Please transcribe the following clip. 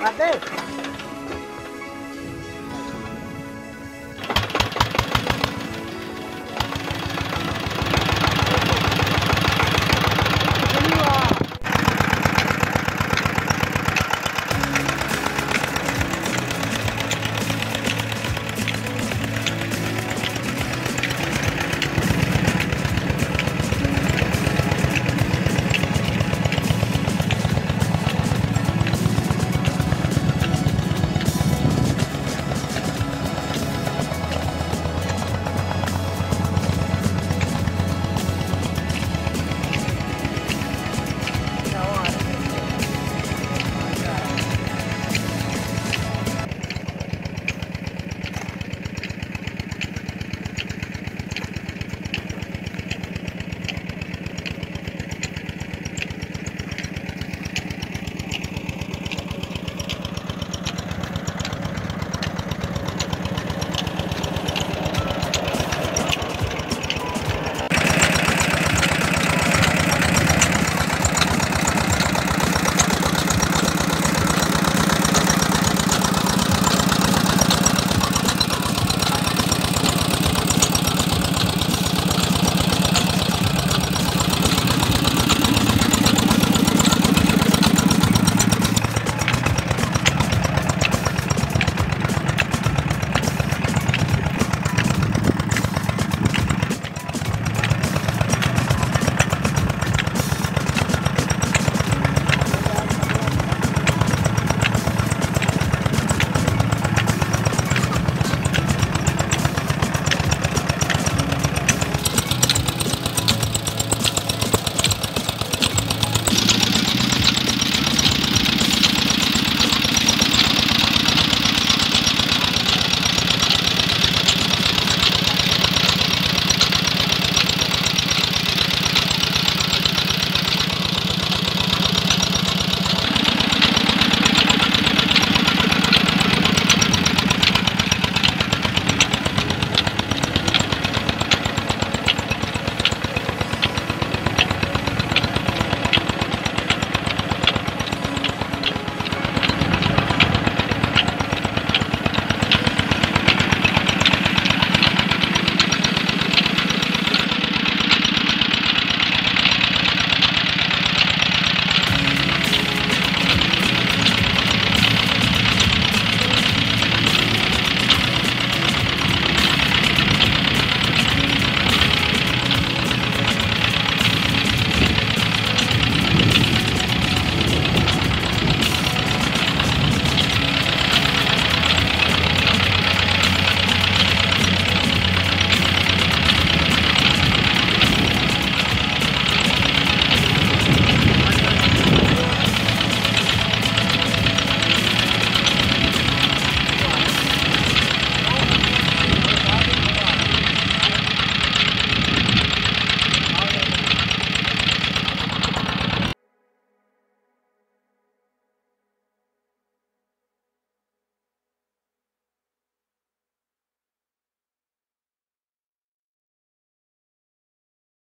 Right there.